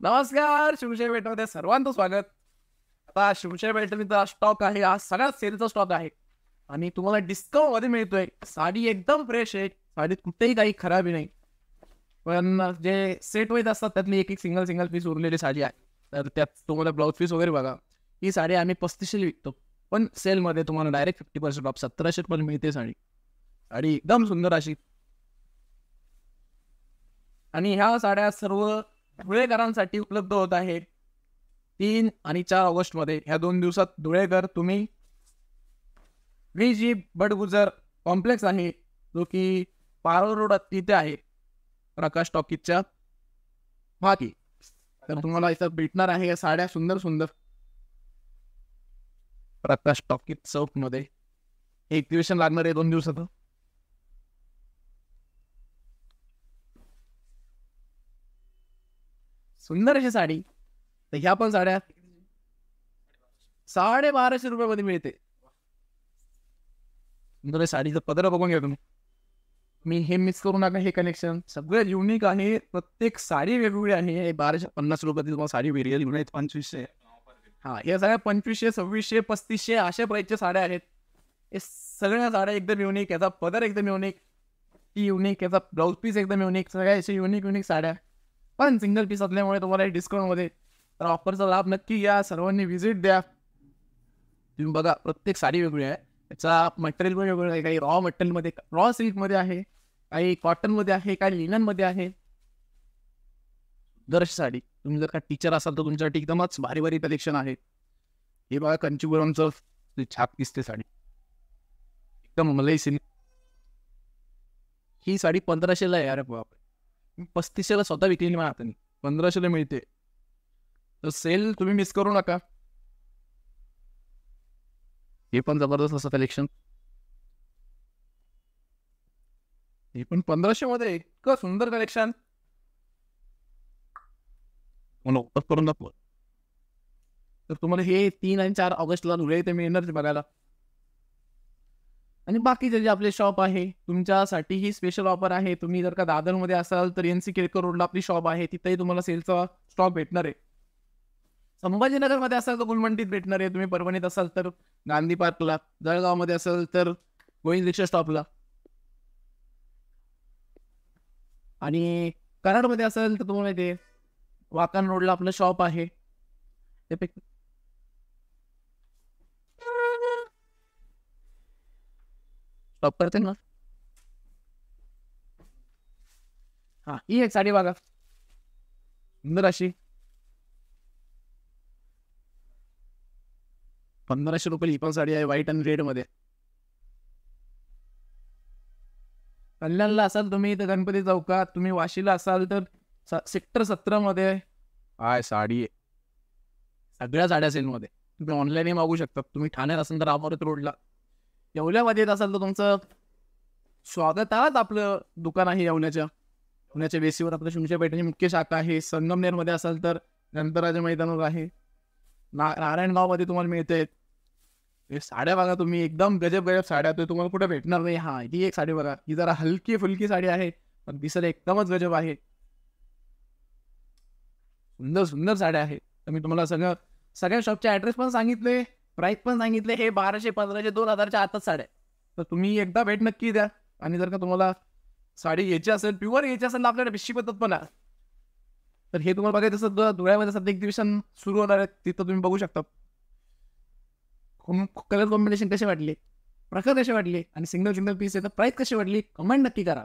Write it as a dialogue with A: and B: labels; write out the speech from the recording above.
A: नमस्कार शिवशय बेल्टमध्ये सर्वांचं स्वागत. आता शिवशाही बेल्टचा स्टॉक आहे हा सगळ्यात सेलचा स्टॉक आहे. आणि तुम्हाला डिस्काउंटमध्ये मिळतोय. साडी एकदम फ्रेश आहे. साडीत कुठेही काही खराबी नाही. पण जे सेट वाईज असतात त्यातली एक एक सिंगल सिंगल पीस उरलेली साडी आहे. तर त्यात तुम्हाला ब्लाऊज पीस वगैरे बघा. ही साडी आम्ही पस्तीसशे विकतो. पण सेलमध्ये तुम्हाला डायरेक्ट फिफ्टी पर्सेंट ऑफ सतराशे पण मिळते साडी. साडी एकदम सुंदर अशी. आणि ह्या साड्या सर्व धुळेकरांसाठी उपलब्ध होत आहे. तीन आणि चार ऑगस्टमध्ये ह्या दोन दिवसात धुळेकर तुम्ही व्ही जी बडगुजर कॉम्प्लेक्स आहे जो की पारो रोड तिथे आहे प्रकाश टॉकीजच्या बाकी तर तुम्हाला इथं भेटणार आहे या साड्या सुंदर सुंदर. प्रकाश टॉकीज चौकमध्ये. एक्झिबिशन लागणार आहे दोन दिवसात सुंदर अशी साडी. तर ह्या पण साड्या. साडे बाराशे रुपयामध्ये मिळते. सुंदर साडीचं पदर बघून घ्या तुम्ही. मी हे मिस करू नका हे कनेक्शन सगळं युनिक आहे प्रत्येक साडी वेगवेगळी आहे. बाराशे पन्नास रुपयाची तुम्हाला साडी वेगळी घेऊन आहेत पंचवीसशे. हा या सगळ्या पंचवीसशे सव्वीसशे पस्तीसशे अशा प्राईसच्या साड्या आहेत. हे सगळ्या साड्या एकदम युनिक याचा पदर एकदम युनिक ती युनिक याचा ब्लाऊज पीस एकदम युनिक सगळ्या अशा युनिक युनिक साड्या. पण सिंगल पीस असल्यामुळे तुम्हाला डिस्काउंटमध्ये तर ऑफरचा लाभ नक्की घ्या. सर्वांनी व्हिजिट द्या. तुम्ही बघा प्रत्येक साडी वेगळी आहे. त्याचा मटेरियल पण वेगळं आहे. काही रॉ मटेरियलमध्ये रॉ सिल्कमध्ये आहे. काही कॉटनमध्ये आहे. काही लिननमध्ये आहे. दरश साडी. तुम्ही जर का टीचर असाल तर तुमच्यासाठी एकदमच भारी भारी कलेक्शन आहे. हे बघा कंचीपुरमचं छाप दिसते साडी. एकदम मलई सिल्क ही साडी पंधराशेला आहे. अरे बापरे. पस्तीसशेला स्वतः विकलेली माझ्या हाताने पंधराशेला मिळते. तर सेल तुम्ही मिस करू नका. हे पण जबरदस्त असं कलेक्शन हे पण पंधराशे मध्ये इतकं सुंदर कलेक्शन मला करून दाखव तर तुम्हाला हे तीन आणि चार ऑगस्टला धुळे ते मिळणार बघायला. आणि बाकीचे जे आपले शॉप आहे तुमच्यासाठी ही स्पेशल ऑफर आहे. तुम्ही जर का दादरमध्ये असाल तर एन सी केळकर रोडला आपली शॉप आहे. तिथेही तुम्हाला सेलचा स्टॉक भेटणार आहे. संभाजीनगरमध्ये असाल तर गुलमंडीत भेटणार आहे. तुम्ही परभणीत असाल तर गांधी पार्कला जळगावमध्ये असाल तर गोविंद रिक्षा स्टॉपला आणि कराडमध्ये असेल तर तुम्हाला ते वाकान रोडला आपलं शॉप आहे. त्यापेक्षा स्टॉप करते ना हा ही एक साडी बघा. पंधराशे पंधराशे रुपये ही पण साडी आहे व्हाईट आणि रेडमध्ये. कल्याणला असाल तुम्ही तर गणपती चौकात तुम्ही वाशीला असाल तर सेक्टर सतरा मध्ये काय साडी आहे. सगळ्या साड्या सेलमध्ये. तुम्ही ऑनलाईनही मागू शकता. तुम्ही ठाण्यात असाल तर अमृत रोडला. येवल्यामध्ये येत असाल तर तुमचं स्वागत आहात आपलं दुकान आहे येवल्याच्या. येवल्याच्या बेसीवर आपलं शिमच्या पेठेची मुख्य शाखा आहे. संगमनेरमध्ये असाल तर गणपराजा मैदानावर आहे. ना नारायणगावमध्ये तुम्हाला मिळते हे साड्या बघा तुम्ही एकदम गजब गजब साड्या तुम्हाला कुठे भेटणार नाही. हा ही एक साडी बघा. ही जरा हलकी फुलकी साडी आहे पण दिसायला एकदमच गजब आहे. सुंदर सुंदर साड्या आहेत. तर मी तुम्हाला सगळं सगळ्या शॉपचे ॲड्रेस पण सांगितले. प्राईस पण सांगितले हे बाराशे पंधराशे दोन हजारच्या आतच साड्या तर तुम्ही एकदा भेट नक्की द्या. आणि जर का तुम्हाला साडी घ्यायची असेल प्युअर घ्यायची असेल तर आपल्याकडे बिशी पद्धत पण आहे. तर हे तुम्हाला बघायचं असेल धुळ्यामध्ये सध्या एक्झिबिशन सुरू होणार आहे. तिथं तुम्ही बघू शकता. कलर कॉम्बिनेशन कसे वाटले? प्रकार कसे वाटले? आणि सिंगल सिंगल पीस आहे तर प्राईस कशी वाटली? कमेंट नक्की करा.